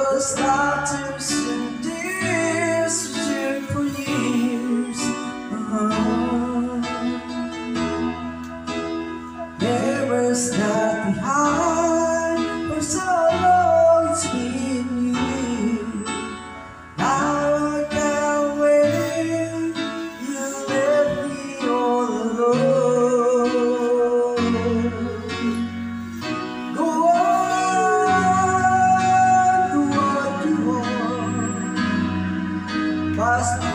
was not too soon, dear, for years. must